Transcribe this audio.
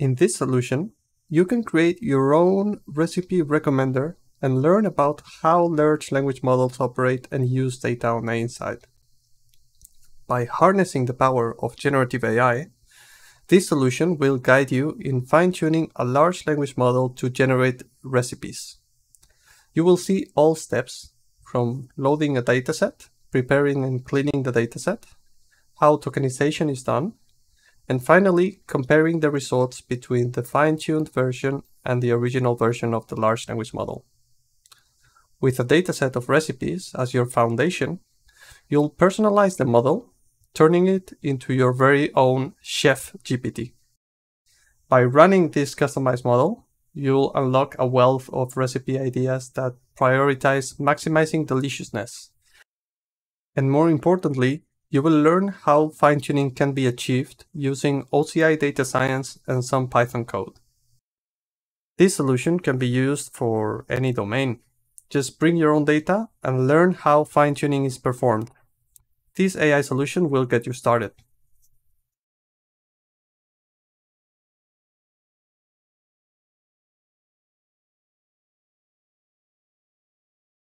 In this solution, you can create your own recipe recommender and learn about how large language models operate and use data on the inside. By harnessing the power of generative AI, this solution will guide you in fine-tuning a large language model to generate recipes. You will see all steps from loading a dataset, preparing and cleaning the dataset, how tokenization is done, and finally comparing the results between the fine-tuned version and the original version of the large language model. With a dataset of recipes as your foundation, you'll personalize the model, turning it into your very own Chef GPT. By running this customized model, you'll unlock a wealth of recipe ideas that prioritize maximizing deliciousness. And more importantly, you will learn how fine-tuning can be achieved using OCI data science and some Python code. This solution can be used for any domain. Just bring your own data and learn how fine-tuning is performed. This AI solution will get you started.